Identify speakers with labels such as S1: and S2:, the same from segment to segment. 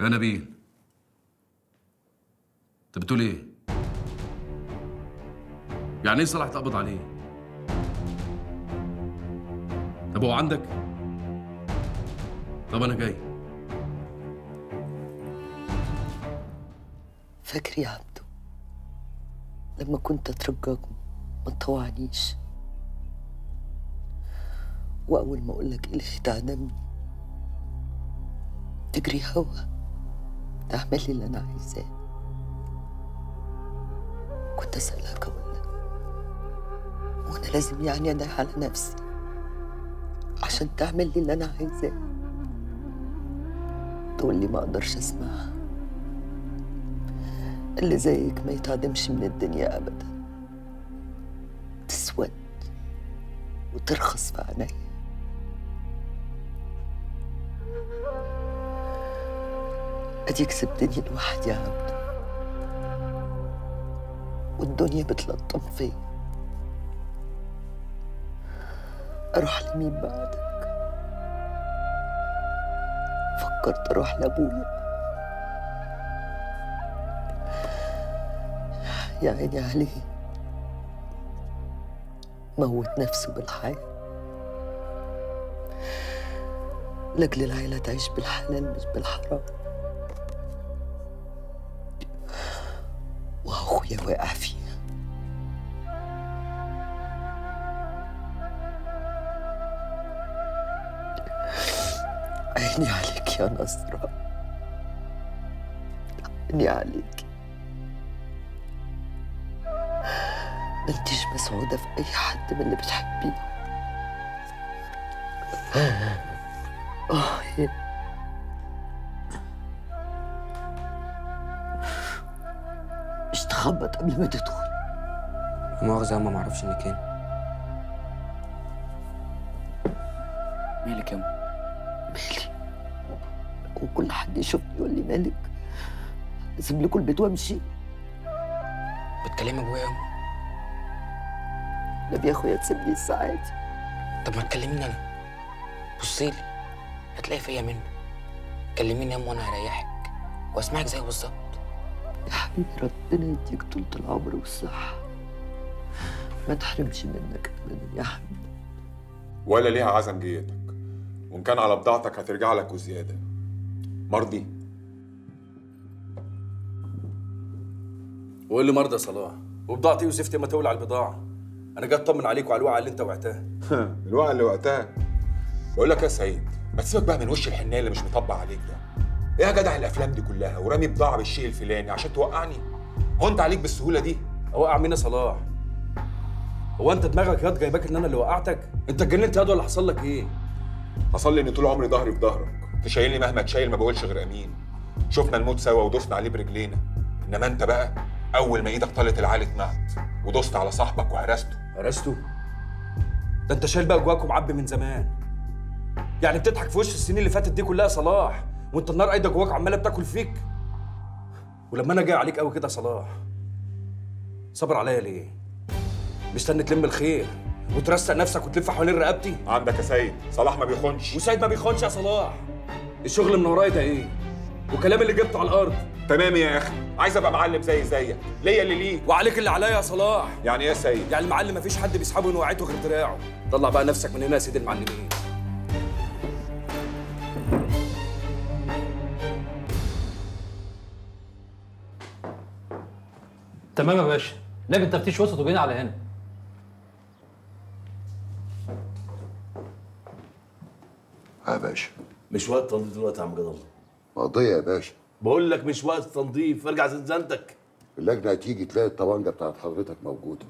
S1: يا نبيل أنت بتقول إيه؟ يعني إيه صلاح اتقبض عليه؟ طب هو عندك؟ طب أنا جاي
S2: فاكر يا عبدو لما كنت اترجاكم ما تطوعنيش وأول ما أقول لك اللي تعدمني تجري هوا تعمل لي اللي أنا عايزاه. كنت اسالك أقول لك. وأنا لازم يعني أنا على نفسي. عشان تعمل لي اللي أنا عايزاه. تقول لي ما أقدرش أسمعها. اللي زيك ما يتعدمش من الدنيا ابدا. تسود وترخص في عينيا. اديك سبتني لوحدي يا عبد. والدنيا بتلطم فيا. أروح لمين بعدك؟ فكرت أروح لأبويا. يا عيني عليه. موت نفسه بالحياة. لأجل العيلة تعيش بالحلال مش بالحرام. وأخويا واقع فيها عيني عليك يا نصرة. عيني عليك. أنتيش مسعودة في أي حد من اللي بتحبيه. تخبط قبل ما تدخل.
S3: مؤاخذة ما معرفش انك هنا
S4: مالك يا؟
S2: مالي؟ وكل حد يشوفني يقول لي مالك. اسيب لكم البيت وامشي.
S3: بتكلمي ابويا يا أم؟
S2: لا يا أخويا تسيب لي الساعات.
S3: طب ما تكلميني أنا. بصي لي هتلاقي فيا منه. كلميني يا أم وأنا هريحك. وأسمعك زي بالظبط.
S2: حبيبي ربنا يديك طولة العمر والصحة. ما تحرمش منك ابدا يا حبيبي
S5: ولا ليها عزم جيتك. وإن كان على بضاعتك هترجع لك وزيادة. مرضي؟
S1: وقول لي مرضى صلاح وبضاعتي وزفتي ما تولع البضاعة. أنا جاي أطمن عليك وعلى الوعي اللي أنت وعتها
S5: الوقت اللي وقتها بقول لك يا سعيد ما تسيبك بقى من وش الحنية اللي مش مطبع عليك ده. إيه يا جدع الأفلام دي كلها ورامي بضاعة بالشيء الفلاني عشان توقعني. هو أنت عليك بالسهولة دي؟
S1: أوقع مين يا صلاح. هو أنت دماغك ياض جايباك إن أنا اللي وقعتك؟ أنت اتجننت ياض ولا حصل لك إيه؟
S5: حصل لي إن طول عمري ظهري في ظهرك. تشيلني مهما تشيل ما بقولش غير أمين. شفنا الموت سوا ودوسنا عليه برجلينا. إنما أنت بقى أول ما إيدك طالت العالي اتمعت ودوست على صاحبك وهرسته.
S1: هرسته؟ ده أنت شايل بقى جواك ومعبي من زمان. يعني بتضحك في وش السنين اللي فاتت دي كلها يا صلاح. وانت النار قايدة جواك عمالة بتاكل فيك. ولما أنا جاي عليك قوي كده يا صلاح صبر عليا ليه؟ مستني تلم الخير وترسق نفسك وتلف حوالين رقبتي.
S5: عندك يا سيد. صلاح ما بيخونش.
S1: وسيد ما بيخونش يا صلاح. الشغل من ورايا ده إيه؟ وكلام اللي جبته على الأرض.
S5: تمام يا أخي. عايز أبقى معلم زي زيك. ليا اللي ليك.
S1: وعليك اللي عليا يا صلاح.
S5: يعني إيه يا سيد؟
S1: يعني المعلم مفيش حد بيسحبه من وقعته غير دراعه. طلع بقى نفسك من هنا يا سيد المعلمين.
S6: تمام يا باشا. لكن تفتيش وسط وجينا على هنا.
S7: يا باشا.
S8: مش وقت تنظيف دلوقتي يا عم جد الله.
S7: قضية يا باشا.
S8: بقول لك مش وقت تنظيف. ارجع زنزانتك.
S7: اللجنة هتيجي تلاقي الطبنجة بتاعت حضرتك موجودة.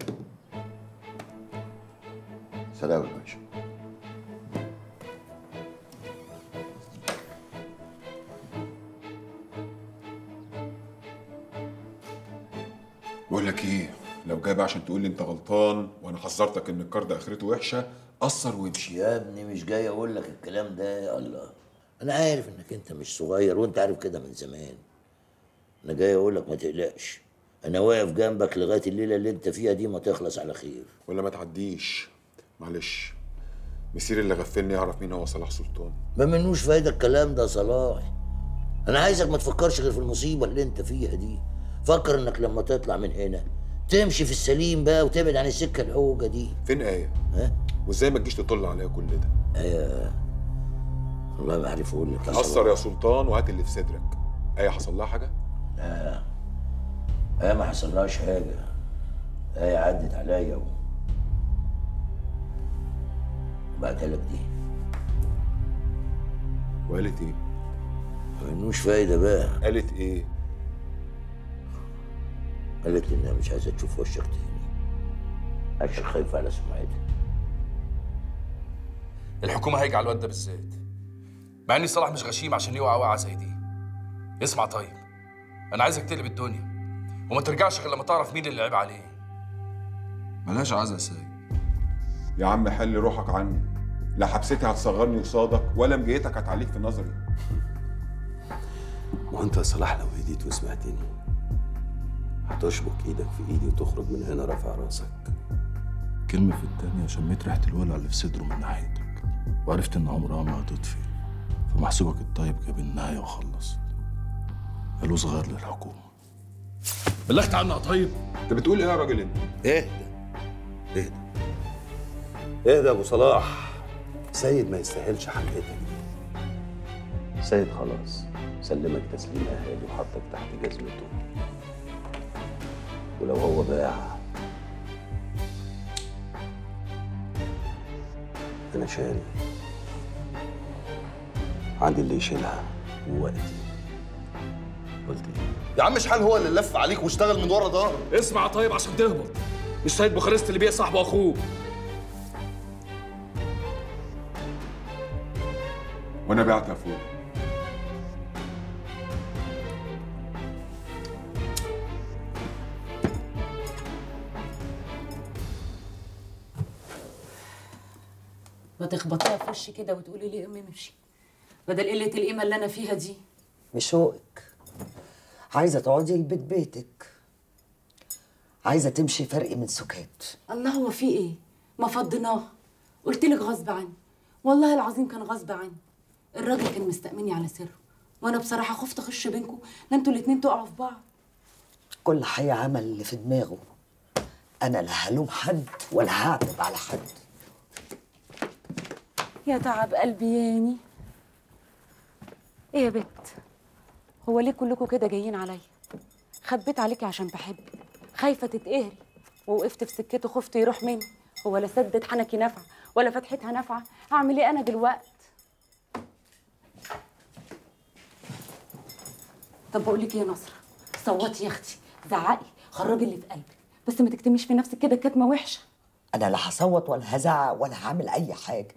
S7: سلام يا باشا.
S5: بقى عشان تقول لي انت غلطان وأنا حذرتك ان الكارد اخرته وحشه قصر وامشي.
S9: يا ابني مش جاي أقول لك الكلام ده يا الله. أنا عارف انك انت مش صغير وانت عارف كده من زمان. أنا جاي أقول لك ما تقلقش. أنا واقف جنبك لغاية الليلة اللي انت فيها دي ما تخلص على خير.
S5: ولا ما تعديش. معلش. مسير اللي غفلني يعرف مين هو صلاح سلطان.
S9: ما منوش فايدة الكلام ده صلاح. أنا عايزك ما تفكرش غير في المصيبة اللي انت فيها دي. فكر انك لما تطلع من هنا تمشي في السليم بقى وتبعد عن السكة العوجه دي.
S5: فين آية؟
S9: ها؟
S5: وازاي ما تجيش تطل عليا كل ده؟
S9: آية. والله ما عارف أقول لك.
S5: قصر
S9: صلاح.
S5: يا سلطان وهات اللي في صدرك. آية حصل لها حاجة؟
S9: آية ما حصلهاش حاجة. آية عدت عليا و... وبعتها لك دي.
S5: وقالت إيه؟
S9: مش فايدة بقى.
S5: قالت إيه؟
S9: قالت لي إنها مش عايزة تشوف وشك تاني. عشان خايفة على سمعتها.
S1: الحكومة هيجي على الواد ده بالذات. مع إني صلاح مش غشيم عشان يوقع وقعه زي دي. اسمع طيب أنا عايزك تقلب الدنيا. وما ترجعش غير لما تعرف مين اللي عيب عليه ملهاش عزا يا سيد.
S5: يا عم حل روحك عني. لا حبستي هتصغرني قصادك ولا مجيتك هتعليك في نظري.
S10: ما انت يا صلاح لو هديت وسمعتني هتشبك إيدك في إيدي وتخرج من هنا رافع رأسك.
S11: كلمة في التانية شميت ريحة الولع اللي في صدره من ناحيتك. وعرفت إن عمرها ما هتطفي. فمحسوبك الطيب جاب النهاية وخلص قالوا صغير للحكومة. بلغت عنها طيب؟
S5: أنت بتقول إيه يا راجل أنت؟
S10: اهدى اهدى اهدى يا أبو صلاح؟ سيد ما يستاهلش حاجتك. دي سيد خلاص سلمك تسليم اهالي وحطك تحت جزمته. ولو هو باع. أنا شاري. عندي اللي يشيلها. ووقتي قلت إيه؟
S8: يا عم شحال هو اللي لف عليك واشتغل من ورا ظهرك
S1: اسمع طيب عشان تهبط. مش سيد بوخارست اللي بيع صاحبه اخوه
S5: وأنا بعت يا
S12: ما تخبطيها في وشي كده وتقولي لي أمي مشي. بدل قلة القيمة اللي أنا فيها دي.
S2: بشوقك. عايزة تقعدي البيت بيتك. عايزة تمشي فرق من سكات.
S12: الله هو في إيه؟ ما فضيناه. قلت لك غصب عني. والله العظيم كان غصب عني. الراجل كان مستأمني على سره. وأنا بصراحة خفت أخش بينكم. لا أنتوا الاتنين تقعوا في بعض.
S2: كل حي عمل اللي في دماغه. أنا لا هلوم حد ولا هعتب على حد.
S12: يا تعب قلبي ياني إيه يا بت هو ليه كلكم كده جايين عليا؟ خبيت عليكي عشان بحبك. خايفة تتقهري. ووقفت في سكته خفت يروح مني. هو لا سدت حنكي نافعة. ولا فتحتها نافعة. اعمل إيه أنا دلوقت؟ طب بقول لك إيه يا نصره صوتي يا أختي. زعقي. خرجي اللي في قلبك. بس ما تكتميش في نفسك كده كتمه وحشة.
S2: أنا لا هصوت ولا هزعق ولا هعمل أي حاجة.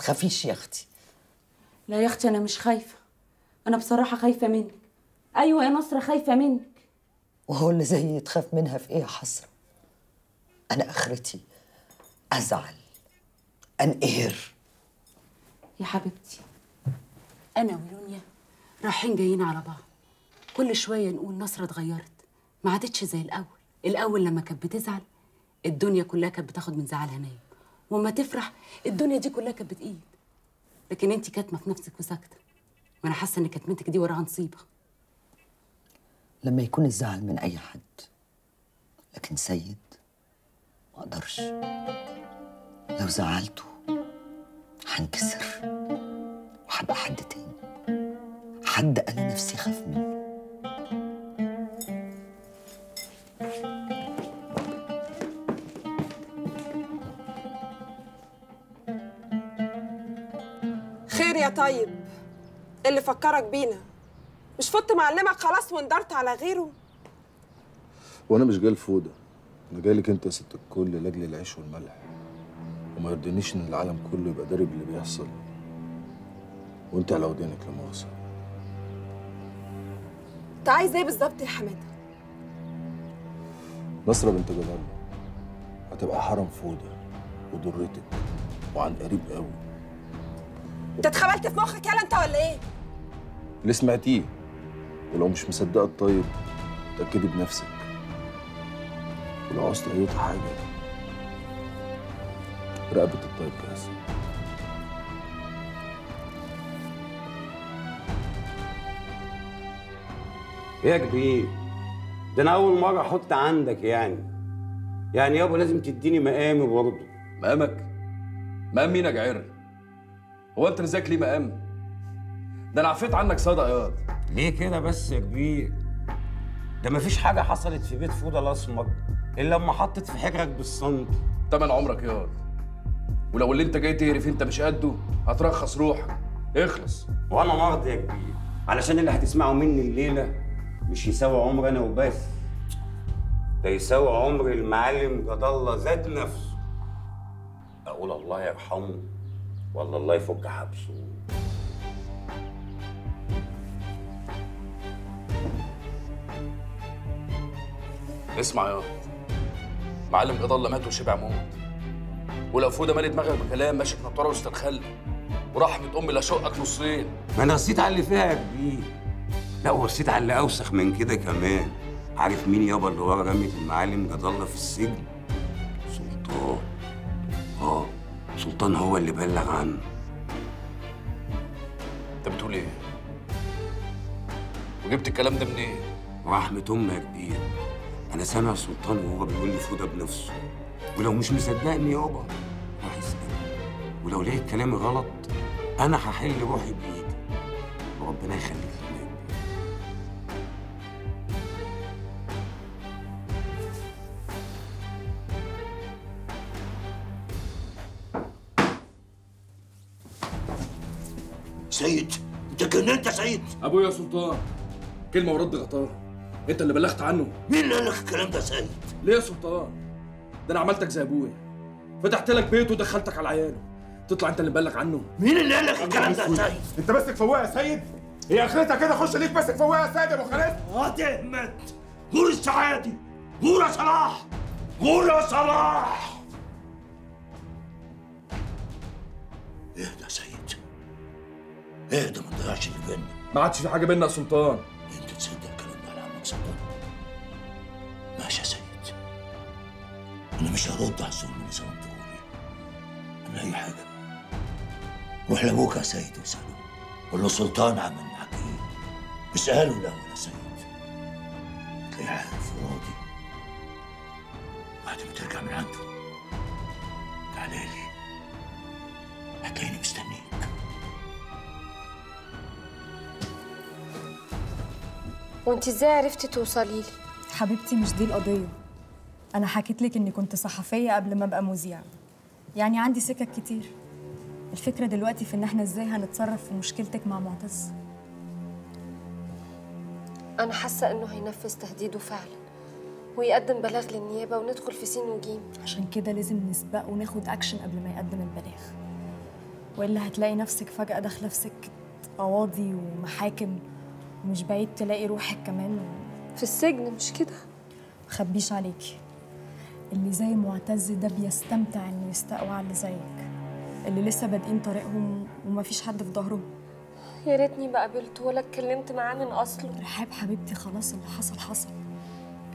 S2: تخافيش يا أختي.
S12: لا يا أختي أنا مش خايفة. أنا بصراحة خايفة منك. أيوه يا نصرة خايفة منك.
S2: وهو اللي زيي تخاف منها في إيه يا حسرة؟ أنا آخرتي أزعل أنقهر.
S12: يا حبيبتي أنا ويونيا رايحين جايين على بعض. كل شوية نقول نصرة اتغيرت. ما عادتش زي الأول. الأول لما كانت بتزعل الدنيا كلها كانت بتاخد من زعلها نايم. وما تفرح الدنيا دي كلها كانت بتقيد. لكن انت كاتمة في نفسك وساكتة. وأنا حاسة إن كتمتك دي وراها نصيبة.
S2: لما يكون الزعل من أي حد. لكن سيد ما أقدرش. لو زعلته هنكسر. وهبقى حد تاني. حد أنا نفسي أخاف منه.
S13: طيب اللي فكرك بينا. مش فت معلمك خلاص واندرت على غيره؟
S11: وأنا مش جاي الفوضى أنا جاي لك أنت يا ست الكل لأجل العيش والملح. وما يرضينيش إن العالم كله يبقى داري باللي بيحصل. وأنت على ودانك لا مؤاخذة.
S13: أنت عايز إيه بالظبط يا حمادة؟
S11: نصرة بنت جلال هتبقى حرم فوضى وضرتك وعن قريب قوي.
S13: انت اتخبلت في مخك يالا انت ولا إيه؟
S11: اللي سمعتيه. ولو مش مصدقه الطيب اتاكدي بنفسك. ولو عوزت اي حاجة رقبة الطيب جاهزه
S14: يا كبير ده أنا أول مرة أحط عندك يعني. يعني يابا لازم تديني مقامي برضه.
S1: مقامك؟ مقام مين يا جعير؟ هو انت نزاك ليه مقام؟ ده أنا عفيت عنك صدق ياض
S14: ليه كده بس يا كبير؟ ده مفيش حاجة حصلت في بيت فوضى الأسمر إلا لما حطت في حجرك بالسنتي
S1: تمن عمرك ياض ولو اللي انت جاي تهرف انت مش قده هترخص روحك. اخلص.
S14: وأنا مرضي يا كبير. علشان اللي هتسمعه مني الليلة مش يساوي عمر أنا وبس. ده يساوي عمر المعلم جد الله ذات نفسه. أقول الله يرحمه. ولا الله يفك حبسه.
S1: اسمع ياض معلم قضى الله مات وشبع موت. ولو فودة مالي دماغك بكلام ماشي بنطاره واسترخل ورحمة أمي لا شقك نصين.
S14: ما أنا رسيت على اللي فيها يا كبير. لا ورسيت على اللي أوسخ من كده كمان. عارف مين يابا اللي ورا رمية المعلم؟ جد الله في السجن. سلطان هو اللي بلغ عنه.
S1: انت بتقول إيه؟ وجبت الكلام ده منين؟
S14: ورحمة أمي يا كبير أنا سامع سلطان وهو بيقول لي فوده بنفسه. ولو مش مصدقني يابا راح يسأل. ولو لقيت كلامي غلط أنا هحل روحي بإيدي. وربنا يخليك.
S9: سيد انت جننت يا سيد
S1: ابويا يا سلطان كلمة ورد غطاها. أنت اللي بلغت عنه.
S9: مين اللي قال لك الكلام ده يا سيد
S1: ليه يا سلطان؟ ده أنا عملتك زي أبويا. فتحت لك بيته ودخلتك على عياله. تطلع أنت اللي مبلغ عنه.
S9: مين اللي قال لك الكلام ده يا سيد
S5: أنت ماسك فواق يا سيد؟ هي آخرتها كده خش ليك ماسك فواق يا سيد يا أبو خالد.
S9: هتهمت غور السعادي غور يا صلاح. غور يا صلاح. اهدى يا سيد؟ اهدى ما تضيعش اللي بينا
S1: ما عادش في حاجة بينا يا سلطان.
S9: أنت تصدق الكلام ده على عمك سلطان؟ ماشي يا سيد. أنا مش هرد على الظلم اللي ظلمته لي أنا أي حاجة. روح لأبوك يا سيد واسأله. قول له سلطان عمل معاك إيه اسأله الأول يا سيد. تلاقيه عارف وراضي بعد ما ترجع من عنده.
S15: وانت إزاي عرفتي توصلي لي؟
S16: حبيبتي مش دي القضية. أنا حكيت لك إني كنت صحفية قبل ما أبقى مذيعة. يعني عندي سكك كتير. الفكرة دلوقتي في إن إحنا إزاي هنتصرف في مشكلتك مع معتز.
S15: أنا حاسة إنه هينفذ تهديده فعلا ويقدم بلاغ للنيابة وندخل في سين وجيم.
S16: عشان كده لازم نسبقه وناخد أكشن قبل ما يقدم البلاغ. وإلا هتلاقي نفسك فجأة داخلة في سكة قواضي ومحاكم. ومش بعيد تلاقي روحك كمان
S15: في السجن مش كده؟
S16: مخبيش عليكي اللي زي معتز ده بيستمتع إنه يستقوى على اللي زيك. اللي لسه بادئين طريقهم ومفيش حد في ظهرهم.
S15: يا ريتني ما قابلته ولا اتكلمت معاه من أصله.
S16: رحاب حبيبتي خلاص اللي حصل حصل.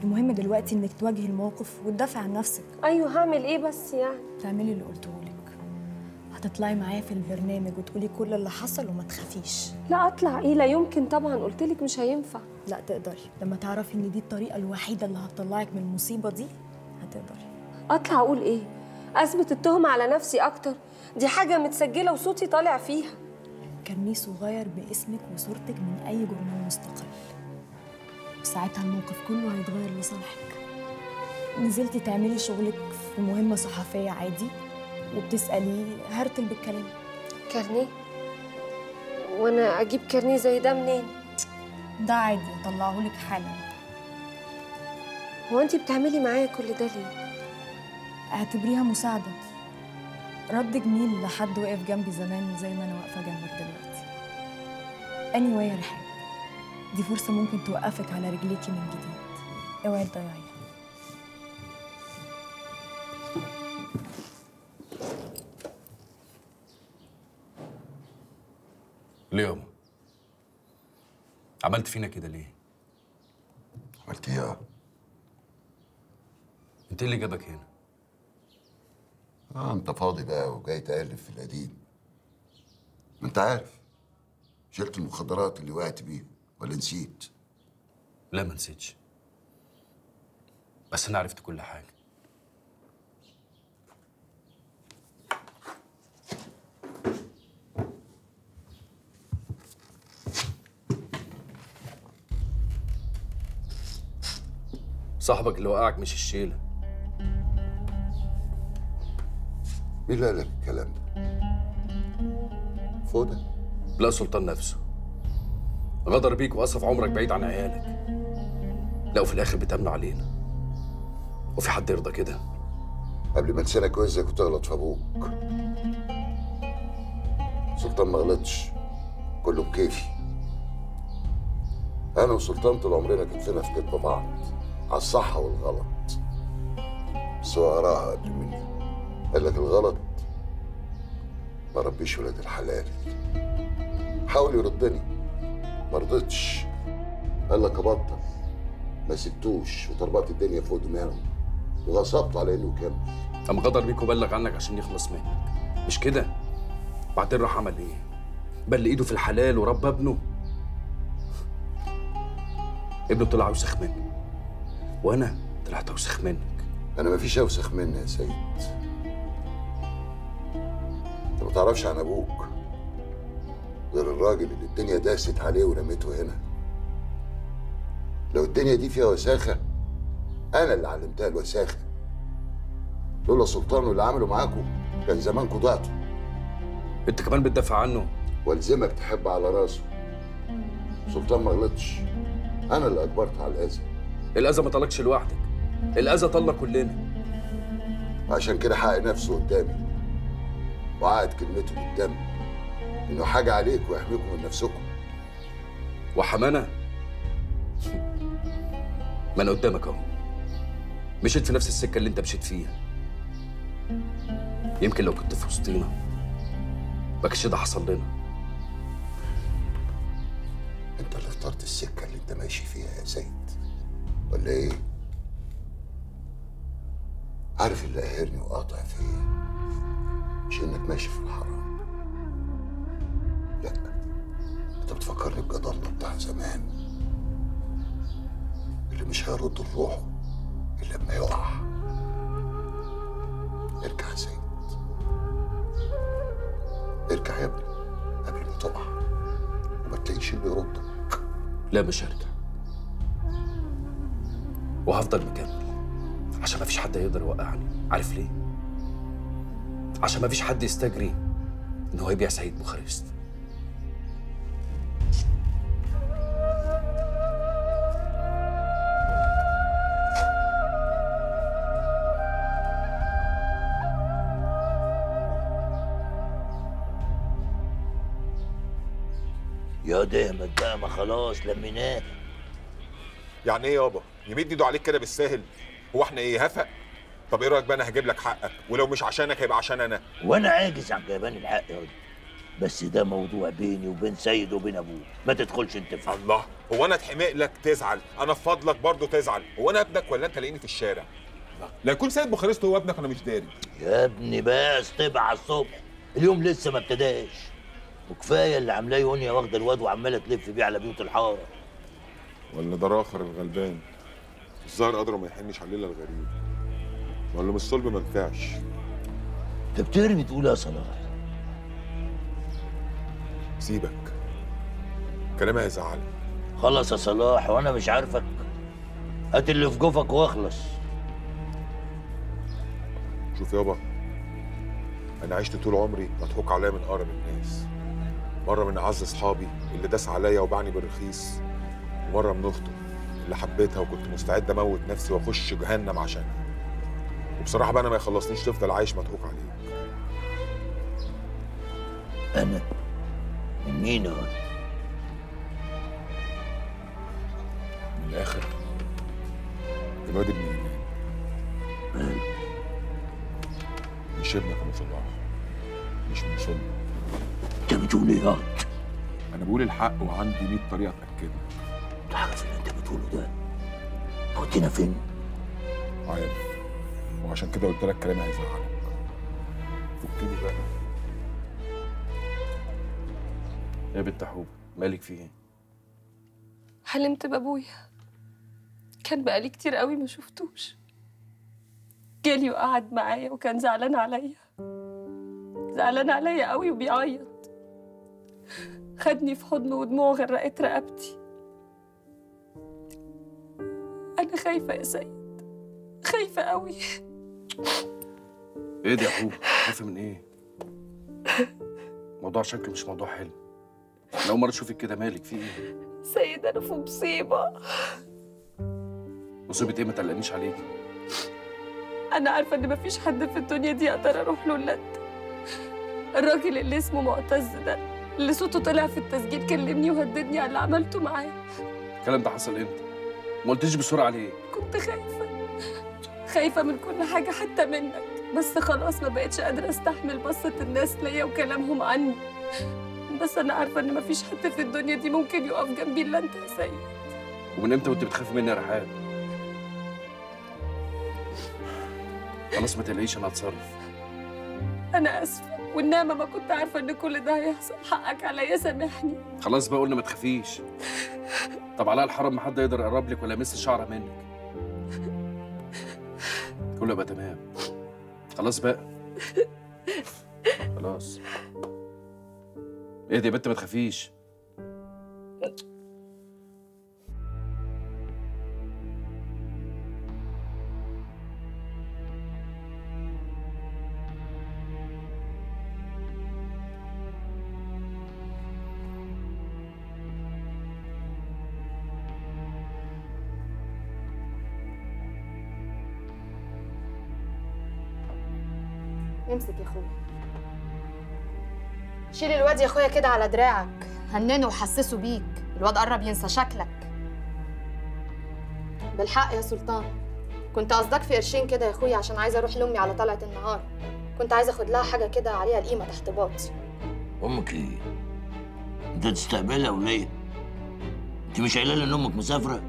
S16: المهم دلوقتي إنك تواجهي الموقف وتدافعي عن نفسك.
S15: أيوه هعمل إيه بس يعني؟
S16: تعملي اللي قلته لك هتطلعي معايا في البرنامج وتقولي كل اللي حصل وما تخافيش.
S15: لا أطلع إيه لا يمكن طبعا. قلت لك مش هينفع.
S16: لا تقدري. لما تعرفي إن دي الطريقة الوحيدة اللي هتطلعك من المصيبة دي هتقدري.
S15: أطلع أقول إيه؟ أثبت التهمه على نفسي أكتر. دي حاجة متسجلة وصوتي طالع فيها.
S16: كارنيه صغير باسمك وصورتك من أي جورنال مستقل. وساعتها الموقف كله هيتغير لصالحك. نزلتي تعملي شغلك في مهمة صحفية عادي؟ وبتسألي هرتل بالكلام.
S15: كارنيه؟ وأنا أجيب كارنيه زي ده منين؟
S16: ده عادي اطلعهولك حالا.
S15: هو انت بتعملي معايا كل ده ليه؟
S16: اعتبريها مساعدة. رد جميل لحد وقف جنبي زمان زي ما أنا واقفة جنبك دلوقتي. Anyway يا رحاب دي فرصة ممكن توقفك على رجليكي من جديد. اوعي تضيعيها.
S1: ليه يابا عملت فينا كده ليه؟
S7: عملت إيه
S1: أنت إيه اللي جابك هنا؟
S7: آه أنت فاضي بقى وجاي تألف في القديم. ما أنت عارف شلت المخدرات اللي وقعت بيها ولا نسيت؟
S1: لا ما نسيتش. بس أنا عرفت كل حاجة. صاحبك اللي وقعك مش الشيلة.
S7: مين اللي قال لك الكلام ده؟ فوده
S1: لا سلطان نفسه. غدر بيك وقصف عمرك بعيد عن عيالك. لا وفي الآخر بتأمنوا علينا. وفي حد يرضى كده؟
S7: قبل ما لسانك وزك وتغلط في أبوك. سلطان ما غلطش. كله بكيفي. أنا وسلطان طول عمرنا كتفنا في كتف بعض. على الصح والغلط. بس هو قراها قبل مني. قال لك الغلط؟ ما ربيش ولاد الحلال. حاول يردني. ما رضيتش. قال لك ابطل ما سبتوش وطربقت الدنيا فوق دماغه. وغصبت على إنه يكمل
S1: قام غدر بيك وبلغ عنك عشان يخلص منك. مش كده؟ بعدين راح عمل إيه؟ بل إيده في الحلال وربى ابنه. ابنه طلع وسخ منه. وأنا طلعت أوسخ منك.
S7: أنا مفيش أوسخ مني يا سيد. أنت ما تعرفش عن أبوك. غير الراجل اللي الدنيا داست عليه ورميته هنا. لو الدنيا دي فيها وساخة أنا اللي علمتها الوساخة. لولا سلطان واللي عمله معاكم كان زمانكم ضعتوا
S1: أنت كمان بتدافع عنه؟
S7: والزمك تحب على راسه. سلطان ما غلطش. أنا اللي اجبرت على الأذى.
S1: الأذى ما طلقش لوحدك. الأذى طلنا كلنا.
S7: عشان كده حق نفسه قدامي. وعقد كلمته بالدم إنه حاجة عليك ويحميكم من نفسكم.
S1: وحمانا؟ ما أنا قدامك أهو. مشيت في نفس السكة اللي أنت مشيت فيها. يمكن لو كنت في وسطينا ما كانش ده حصل لنا.
S7: أنت اللي اخترت السكة اللي أنت ماشي فيها يا سيد. ولا إيه؟ عارف اللي قاهرني وقاطع فيا؟ مش انك ماشي في الحرام. لا. انت بتفكرني بجدارنا بتاع زمان. اللي مش هيرد الروح إلا لما يقع. ارجع يا سيد. ارجع يا ابني قبل ما تقع. وما تلاقيش اللي يردك.
S1: لا مش هرجع. وهفضل مكمل عشان ما فيش حد يقدر يوقعني. عارف ليه؟ عشان ما فيش حد يستجري إن هو يبيع سيد بوخارست.
S9: يا بقى ما خلاص لميناه.
S5: يعني إيه يابا يمد إيده عليك كده بالساهل. هو إحنا إيه هفق طب إيه رأيك بقى أنا هجيب لك حقك؟ ولو مش عشانك هيبقى عشان أنا.
S9: وأنا عاجز عن جايبان الحق يا ولد بس ده موضوع بيني وبين سيد وبين أبوه. ما تدخلش أنت فيه.
S5: الله. هو أنا اتحمق لك؟ تزعل. أنا في فضلك برضه تزعل. هو أنا ابنك ولا أنت لاقيني في الشارع؟ لا يكون سيد بوخارست هو ابنك أنا مش داري.
S9: يا ابني بس تبع على الصبح. اليوم لسه ما ابتداش. وكفاية اللي عاملاه يونيا واخدة الواد وعمالة تلف بيه على بيوت الحارة.
S5: ولا ده راخر الغلبان. الظاهر قدره ما يحنش الليلة الغريب ولا من الصلب ما نفعش
S9: أنت بترمي تقول يا صلاح.
S5: سيبك. كلامي هيزعلك.
S9: خلص يا صلاح وأنا مش عارفك. هات اللي في جوفك واخلص.
S5: شوف يابا أنا عشت طول عمري مضحوك عليا من أقرب الناس. مرة من أعز أصحابي اللي داس عليا وباعني بالرخيص. ومره من أخته اللي حبيتها وكنت مستعد أموت نفسي وأخش جهنم عشانها. وبصراحة بقى أنا ما يخلصنيش تفضل عايش مضحوك عليك.
S9: أنا؟ مين ولد؟
S5: من الآخر الواد ابن إيمان. مش ابنك يا صلاح. مش من صلب
S9: أنت بتقول إيه
S5: أنا بقول الحق وعندي 100 طريقة اتاكد
S9: تعرف اللي انت بتقوله ده؟ ودينا فين؟
S5: عارف. وعشان كده قلت لك كلامي هيزعلك. فكني بقى.
S1: يا بنت حوب مالك في إيه؟
S17: حلمت بأبويا. كان بقالي كتير قوي ما شفتوش. جالي وقعد معايا وكان زعلان عليا. زعلان عليا قوي وبيعيط. خدني في حضنه ودموعه غرقت رقبتي. أنا خايفة يا سيد. خايفة قوي
S18: إيه ده يا حبوب خايفة من إيه؟ موضوع شكله مش موضوع حلو. أنا أول مرة أشوفك كده مالك؟ في إيه؟
S17: سيد أنا في مصيبة.
S18: مصيبة إيه؟ ما تقلقنيش عليكي.
S17: أنا عارفة إن مفيش حد في الدنيا دي أقدر أروح له إلا أنت. الراجل اللي اسمه معتز ده اللي صوته طلع في التسجيل كلمني وهددني على اللي عملته معاه.
S18: الكلام ده حصل إمتى؟ ما قلتليش بسرعة ليه
S17: كنت خايفة. خايفة من كل حاجة حتى منك. بس خلاص ما بقتش قادرة أستحمل بصة الناس ليا وكلامهم عني. بس أنا عارفة إن مفيش حد في الدنيا دي ممكن يقف جنبي إلا أنت يا سيد.
S18: ومن إمتى وأنت بتخافي مني يا رحاب خلاص ما تقلقيش أنا هتصرف.
S17: أنا آسفة. والنعمة ما كنت عارفة إن كل ده هيحصل. حقك عليا سامحني.
S18: خلاص بقى قلنا ما تخافيش. طب علاء الحرام ما حد يقدر يقرب لك ولا يمس شعره منك. كله يبقى تمام. خلاص بقى. خلاص. اهدي يا بنت ما تخافيش.
S19: امسك يا اخويا. شيل الواد يا اخويا كده على دراعك. هننه وحسسه بيك. الواد قرب ينسى شكلك. بالحق يا سلطان. كنت قصدك في قرشين كده يا اخويا عشان عايزه أروح لامي على طلعة النهار. كنت عايزه اخد لها حاجة كده عليها القيمة تحت باطي
S9: أمك إيه؟ أنت تستقبلها وليه؟ أنت مش قايلة إن أمك مسافرة؟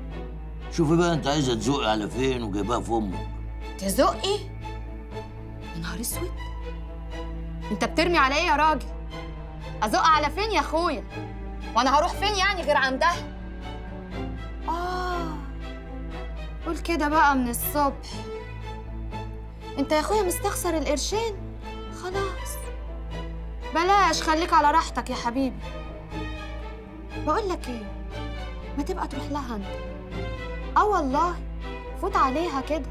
S9: شوفي بقى أنت عايزة تزوقي على فين وجايباها في أمك.
S19: تزقي؟ يا نهار أسود. أنت بترمي على إيه يا راجل؟ أزق على فين يا أخويا؟ وأنا هروح فين يعني غير عندها آه قول كده بقى من الصبح. أنت يا أخويا مستخسر القرشين؟ خلاص. بلاش خليك على راحتك يا حبيبي. بقول لك إيه؟ ما تبقى تروح لها أنت. آه والله فوت عليها كده.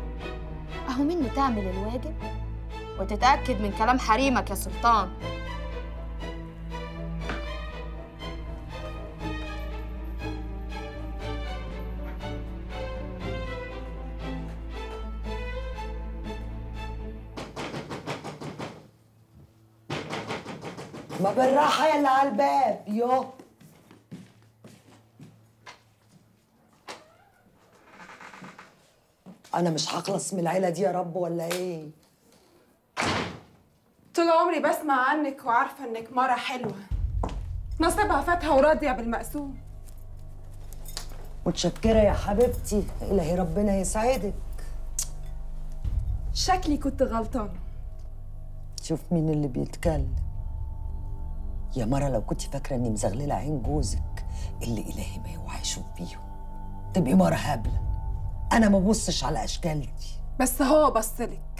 S19: أهو منه تعمل الواجب. وتتأكد من كلام حريمك يا سلطان.
S2: ما بالراحة اللي على الباب. يو. أنا مش هخلص من العيلة دي يا رب ولا إيه؟
S13: طول عمري بسمع عنك وعارفة إنك مرة حلوة. نصيبها فاتها وراضية بالمقسوم.
S2: متشكرة يا حبيبتي. إلهي ربنا يسعدك.
S13: شكلي كنت غلطانة.
S2: شوف مين اللي بيتكلم. يا مرة لو كنت فاكرة إني مزغللة عين جوزك اللي إلهي ما يوعى يشوف بيهم. تبقي مرة هبلة. أنا ما ببصش على أشكال دي
S13: بس هو بصلك.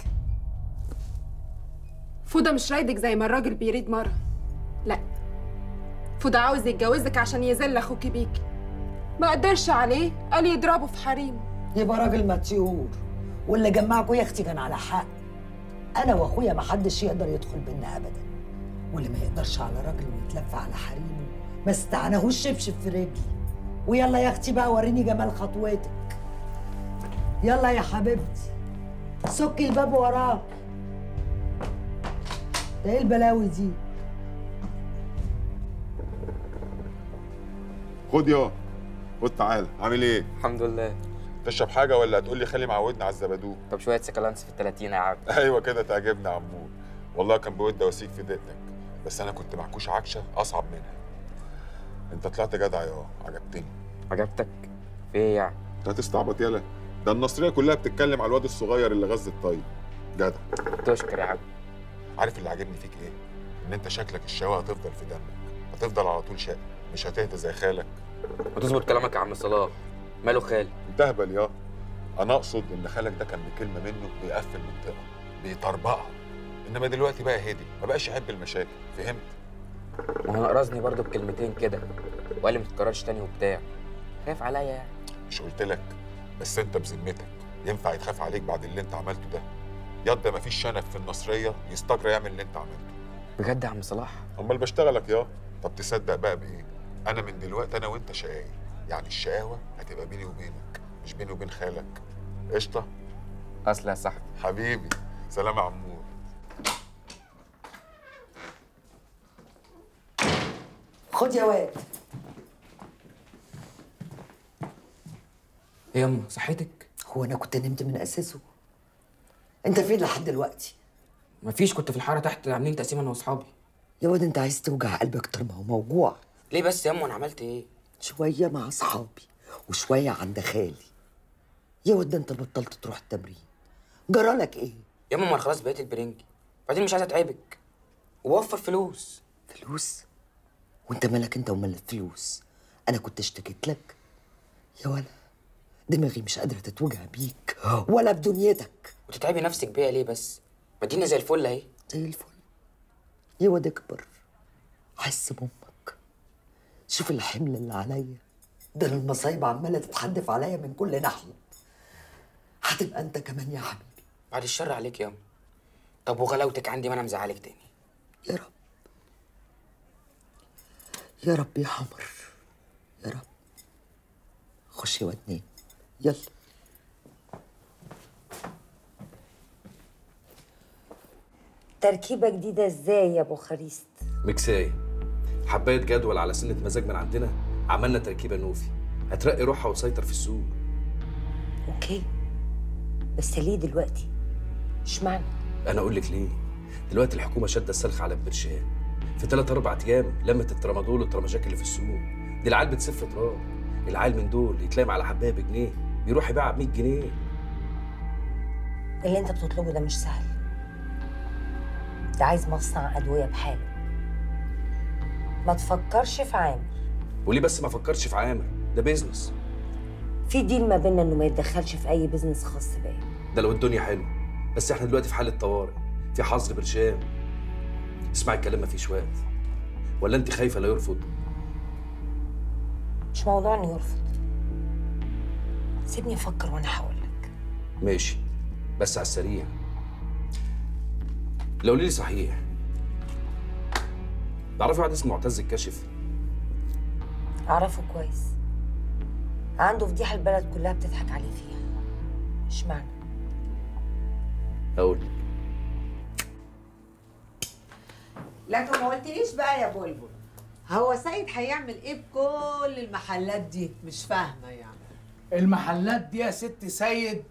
S13: فودة مش رايدك زي ما الراجل بيريد مرة. لا. فودة عاوز يتجوزك عشان يذل اخوكي بيكي ما قدرش عليه قال يضربه في حريمه
S2: يبقى راجل متيور واللي جمعكوا يا أختي كان على حق. أنا وأخويا ما حدش يقدر يدخل بينا ابدا. واللي ما يقدرش على راجل ويتلف على حريمه ما استعناهوش شبشب في رجلي. ويلا يا أختي بقى وريني جمال خطوتك. يلا يا حبيبتي. سكي الباب وراك. ده إيه البلاوي دي؟
S5: خد يا خد تعالى عامل إيه؟
S3: الحمد لله.
S5: تشرب حاجة ولا هتقول لي خلي معودنا على الزبادو
S3: طب شوية سكالانس في التلاتين يا عم
S5: أيوه كده تعجبني يا عمور. والله كان بود اواسيك في دقتك بس أنا كنت معكوش عكشة أصعب منها. أنت طلعت جدع يا عجبتني.
S3: عجبتك؟ في إيه يعني؟
S5: أنت هتستعبط يالا ده النصرية كلها بتتكلم على الواد الصغير اللي غز الطيب. جدع.
S3: تشكر يا عم
S5: عارف اللي عاجبني فيك إيه؟ إن أنت شكلك الشقاوة هتفضل في دمك هتفضل على طول شقي مش هتهدى زي خالك.
S3: وتظبط كلامك يا عم صلاح. ماله خالي؟
S5: انت اهبل يا. أنا أقصد إن خالك ده كان بكلمة منه بيقفل منطقة بيطربقها. إنما دلوقتي بقى هادي ما بقاش يحب المشاكل. فهمت؟
S3: ما هو نقرزني برضه بكلمتين كده وقال لي ما تتكررش تاني وبتاع. خايف عليا يعني.
S5: مش قلت لك بس أنت بذمتك ينفع يتخاف عليك بعد اللي أنت عملته ده؟ ياض ما فيش شنف في النصرية. يستجرى يعمل اللي انت عملته.
S3: بجد يا عم صلاح؟
S5: أمال بشتغلك يا؟ طب تصدق بقى بإيه؟ أنا من دلوقتي أنا وأنت شقايق يعني الشقاوة هتبقى بيني وبينك مش بيني وبين خالك. قشطة؟
S3: أصل يا صاحبي.
S5: حبيبي سلام يا عمور.
S2: خد يا واد.
S3: إيه يا أمه؟ صحتك؟
S2: هو أنا كنت نمت من أساسه. انت فين لحد دلوقتي؟
S3: مفيش كنت في الحارة تحت عاملين تقسيم أنا وأصحابي.
S2: يا واد انت عايز توجع قلبي أكتر ما هو موجوع.
S3: ليه بس يا امه أنا عملت إيه؟
S2: شوية مع أصحابي وشوية عند خالي. يا واد انت بطلت تروح التمرين. جرالك إيه؟
S3: يا امه خلاص بقيت البرنجي بعدين مش عايز أتعبك. وبوفر فلوس.
S2: فلوس؟ وانت مالك انت ومال الفلوس؟ أنا كنت اشتكيت لك. يا ولا دماغي مش قادرة تتوجع بيك ولا بدنيتك.
S3: وتتعبي نفسك بيا ليه بس؟ ما الدنيا زي الفل اهي.
S2: زي الفل. يا واد اكبر حس بامك شوف الحمل اللي عليا. ده المصايب عمالة تتحدف عليا من كل ناحية. هتبقى انت كمان يا حبيبي.
S3: بعد الشر عليك يا امه طب وغلاوتك عندي ما أنا مزعلك تاني.
S2: يا رب. يا رب يا حمر. يا رب. خش يا واد نام. يلا.
S20: تركيبة جديدة إزاي يا أبو خريست؟
S1: مكساية حباية جدول على سنة مزاج من عندنا عملنا تركيبة نوفي هترقي روحها وتسيطر في السوق.
S20: OK بس ليه دلوقتي؟ اشمعنى؟
S1: أنا أقول لك ليه. دلوقتي الحكومة شادة السلخ على البرشام. في ثلاث أربع أيام لمت الترامادول والتراماجاك اللي في السوق. دي العيال بتسف تراب العيال من دول يتلاقي على حباية بجنيه بيروح يبيعها ب 100 جنيه.
S20: اللي أنت بتطلبه ده مش سهل. ده عايز مصنع أدوية بحاله ما تفكرش في عامر.
S1: وليه بس ما فكرش في عامر؟ ده business
S20: في deal ما بيننا إنه ما يتدخلش في أي business خاص بيا.
S1: ده لو الدنيا حلوة. بس إحنا دلوقتي في حالة طوارئ. في حظر برشام. اسمعي الكلام مفيش وقت. ولا أنت خايفة لا يرفض؟
S20: مش موضوع إنه يرفض. سيبني أفكر وأنا هقول لك
S1: ماشي. بس على السريع. لو لي صحيح تعرفي واحد اسمه معتز الكاشف؟
S20: أعرفه كويس. عنده فضيحة البلد كلها بتضحك عليه فيها. اشمعنى؟
S1: أقول. لك
S21: لكن ما قلتليش بقى يا بلبل هو سيد هيعمل إيه بكل المحلات دي؟ مش فاهمة يعني.
S22: المحلات دي يا ست سيد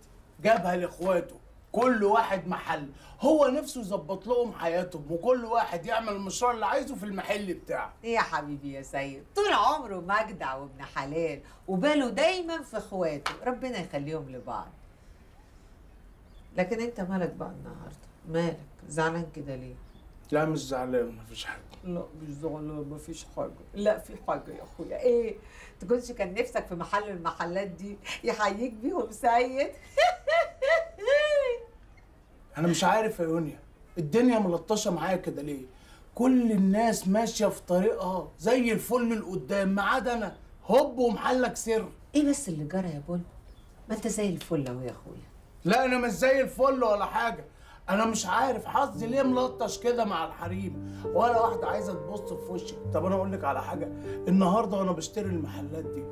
S22: جابها لإخواته. كل واحد محل. هو نفسه يظبط لهم حياتهم وكل واحد يعمل المشروع اللي عايزه في المحل بتاعه.
S21: إيه يا حبيبي يا سيد طول عمره مجدع وابن حلال وباله دايما في اخواته. ربنا يخليهم لبعض. لكن انت مالك بقى النهارده؟ مالك؟ زعلان كده ليه؟
S22: لا مش زعلان مفيش حاجة.
S21: لا مش زعلان مفيش حاجة. لا في حاجة يا أخويا. إيه؟ تكونش كان نفسك في محل من المحلات دي يحييك بيهم سيد.
S22: أنا مش عارف يا يونيا. الدنيا ملطشة معايا كده ليه؟ كل الناس ماشية في طريقها زي الفل من قدام ما عدا أنا. هوب ومحلك سر.
S21: إيه بس اللي جرى يا بول؟ ما أنت زي الفل أهو يا أخويا.
S22: لا أنا مش زي الفل ولا حاجة. أنا مش عارف حظي ليه ملطش كده مع الحريم. ولا واحدة عايزة تبص في وشي. طب أنا أقول لك على حاجة. النهارده وأنا بشتري المحلات دي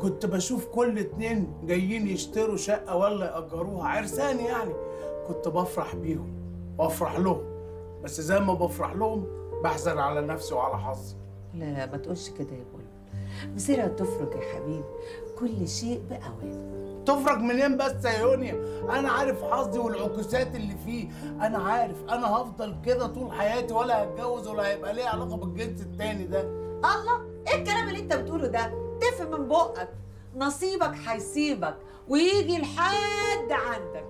S22: كنت بشوف كل اتنين جايين يشتروا شقة ولا يأجروها. عرسان يعني. كنت بفرح بيهم وافرح لهم. بس زي ما بفرح لهم بحزن على نفسي وعلى حظي.
S21: لا لا ما تقولش كده يا بول مصيرها تفرج يا حبيبي. كل شيء بأوانه
S22: تفرج منين بس يا يونيا؟ أنا عارف حظي والعكوسات اللي فيه. أنا عارف أنا هفضل كده طول حياتي ولا هتجوز ولا هيبقى ليا علاقة بالجنس التاني ده.
S21: الله إيه الكلام اللي أنت بتقوله ده؟ تفهم من بقك. نصيبك هيسيبك ويجي لحد عندك.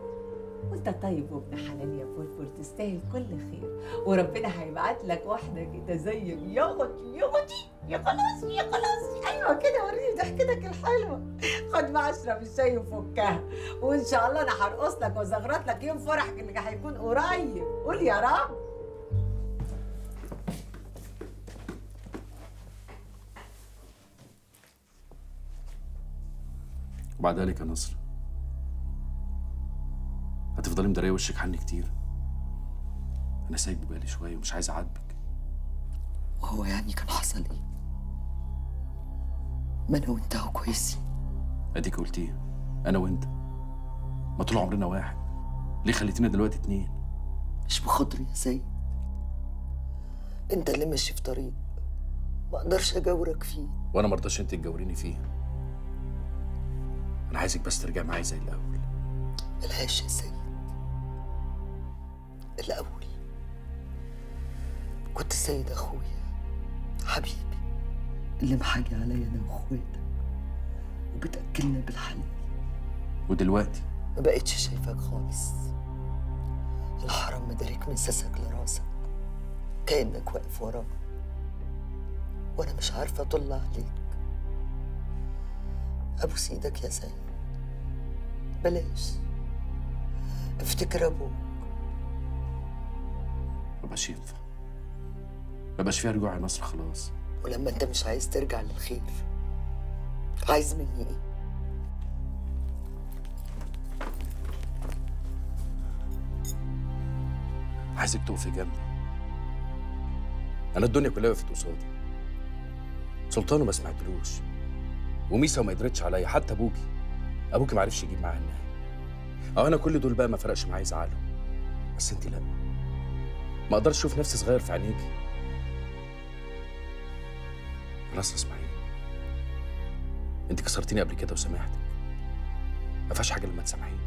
S21: وانت طيب وابن حلال يا فلفل تستاهل كل خير. وربنا هيبعت لك واحدة كده زيك يا أختي يا أختي يا خلاص يا خلاص. أيوه كده وريني ضحكتك الحلوه خد بقى أشرب الشاي وفكها. وإن شاء الله أنا هرقص لك وأزغرط لك يوم فرحك اللي هيكون قريب. قول يا رب.
S1: وبعد ذلك يا نصر. هتفضلي مداريه وشك عني كتير. أنا سايب بالي شوية ومش عايز أعاتبك.
S2: وهو يعني كان حصل إيه؟ ما أنا وأنت أهو كويسين.
S1: أديك قلتيها أنا وأنت. ما طول عمرنا واحد. ليه خليتينا دلوقتي اتنين؟
S2: مش بخاطري يا سيد. أنت اللي ماشي في طريق ما أقدرش أجاورك فيه.
S1: وأنا مرضاش أنت تجاوريني فيه. أنا عايزك بس ترجع معايا زي الأول.
S2: ملهاش يا سيد. الأول. كنت سيد أخويا حبيبي. اللي محاجي عليا أنا واخواتك وبتأكلنا بالحلال
S1: ودلوقتي؟
S2: ما بقتش شايفاك خالص. الحرام مدارك من ساسك لراسك. كأنك واقف وراه وأنا مش عارفة أطل عليك. أبوس إيدك يا سيد. بلاش. افتكر أبوك
S1: مبقاش ينفع. مبقاش فيها رجوع نصر خلاص.
S2: ولما انت مش عايز ترجع للخير عايز مني إيه؟
S1: عايزك تقفي جنبي. أنا الدنيا كلها وقفت قصادي. سلطانه ما سمعتلوش. وميسا ما قدرتش عليا حتى أبوكي. أبوكي ما عرفش يجيب معايا النهاية. آه أنا كل دول بقى ما فرقش معايا يزعلوا بس انت لأ. ما أقدرش أشوف نفسي صغير في عينيكي خلاص اسمعيني. أنت كسرتيني قبل كده وسامحتك ما فيهاش حاجة لما تسامحيني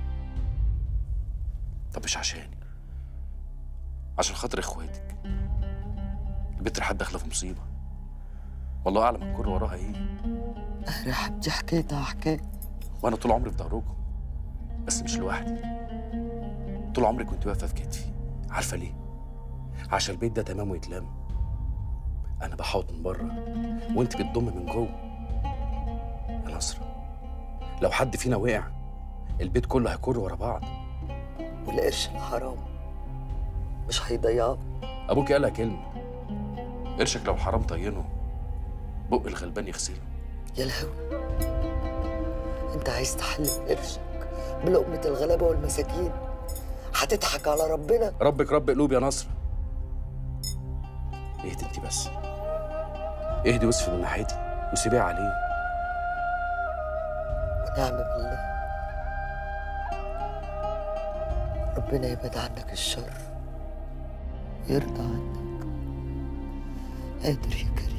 S1: طب مش عشاني. عشان خاطر إخواتك. البنت رحت داخلة في مصيبة. والله أعلم الكل وراها إيه.
S2: يا حبيبتي حكايتها حكاية.
S1: وأنا طول عمري في ظهركم. بس مش لوحدي. طول عمري كنت واقفة في كتفي. عارفة ليه؟ عشان البيت ده تمام ويتلم. أنا بحوط من بره وأنت بتضم من جوه. يا نصر لو حد فينا وقع البيت كله هيكر ورا بعض.
S2: والقرش الحرام مش هيضيعه.
S1: أبوك قالها كلمة. قرشك لو حرام طينه بق الغلبان يغسله.
S2: يا لهوي. أنت عايز تحل قرشك بلقمة الغلابة والمساكين؟ هتضحك على ربنا.
S1: ربك رب قلوب يا نصر. اهدي انت بس. اهدي واصفي من ناحيتي. وسيبيها عليه
S2: ونعم بالله ربنا يبعد عنك الشر. ويرضى عنك. قادر يا كريم